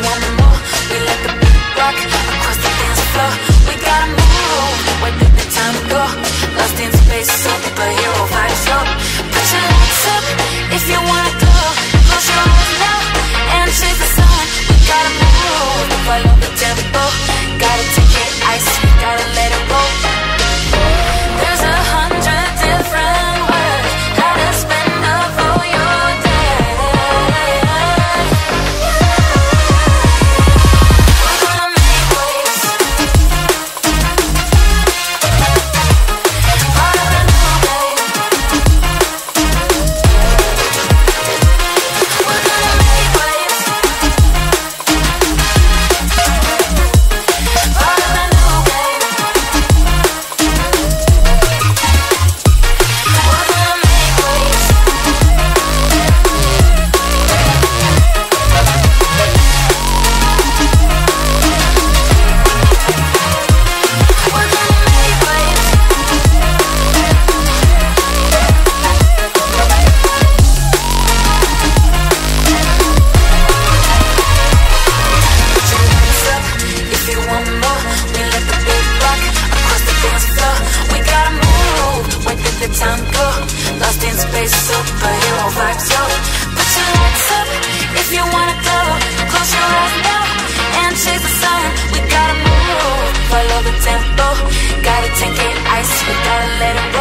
We let the beat rock across the dance floor. We gotta move, where did the time go? Lost in space, so face superhero vibes, yo Put your lights up if you wanna go Close your eyes now and chase the sun. We gotta move, follow the tempo. Gotta take it ice, we gotta let it roll